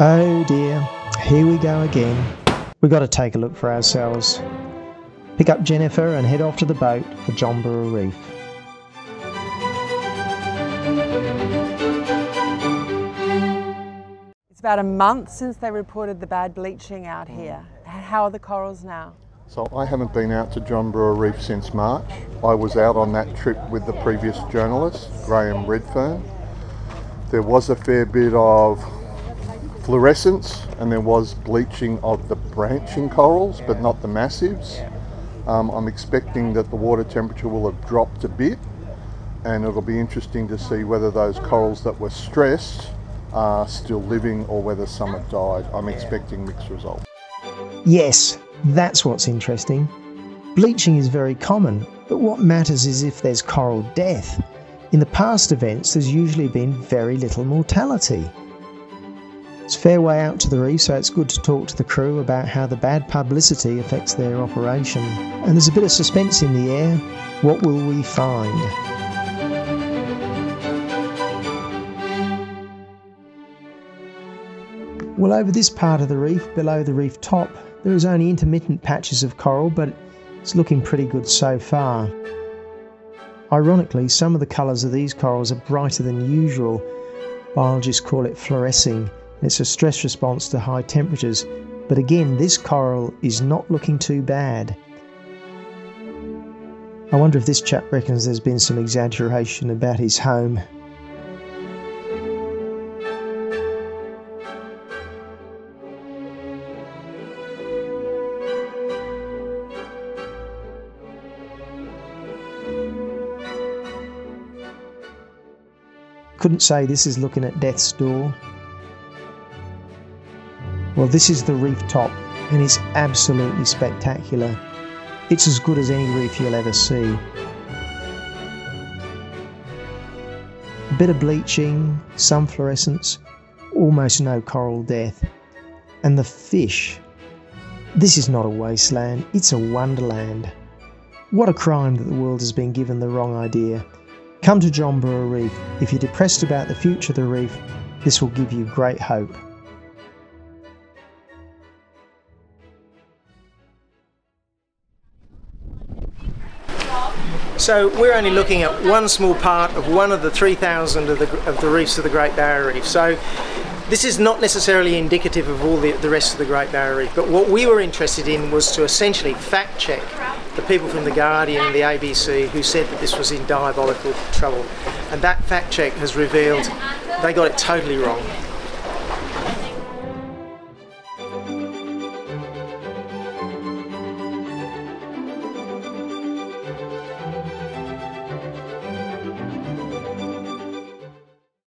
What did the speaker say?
Oh dear, here we go again. We've got to take a look for ourselves. Pick up Jennifer and head off to the boat for Brewer Reef. It's about a month since they reported the bad bleaching out here. How are the corals now? So I haven't been out to John Brewer Reef since March. I was out on that trip with the previous journalist, Graham Readfearn. There was a fair bit of fluorescence and there was bleaching of the branching corals, but not the massives. Um, I'm expecting that the water temperature will have dropped a bit and it'll be interesting to see whether those corals that were stressed are still living or whether some have died. I'm expecting mixed results. Yes, that's what's interesting. Bleaching is very common, but what matters is if there's coral death. In the past events, there's usually been very little mortality. It's fair way out to the reef, so it's good to talk to the crew about how the bad publicity affects their operation. And there's a bit of suspense in the air. What will we find? Well, over this part of the reef, below the reef top, there is only intermittent patches of coral, but it's looking pretty good so far. Ironically, some of the colours of these corals are brighter than usual. Biologists call it fluorescing. It's a stress response to high temperatures, but again, this coral is not looking too bad. I wonder if this chap reckons there's been some exaggeration about his home. Couldn't say this is looking at death's door. Well, this is the reef top, and it's absolutely spectacular. It's as good as any reef you'll ever see. A bit of bleaching, some fluorescence, almost no coral death. And the fish. This is not a wasteland, it's a wonderland. What a crime that the world has been given the wrong idea. Come to Brewer Reef. If you're depressed about the future of the reef, this will give you great hope. So we're only looking at one small part of one of the 3,000 of the, of the reefs of the Great Barrier Reef. So this is not necessarily indicative of all the, the rest of the Great Barrier Reef, but what we were interested in was to essentially fact check the people from The Guardian and the ABC who said that this was in diabolical trouble. And that fact check has revealed they got it totally wrong.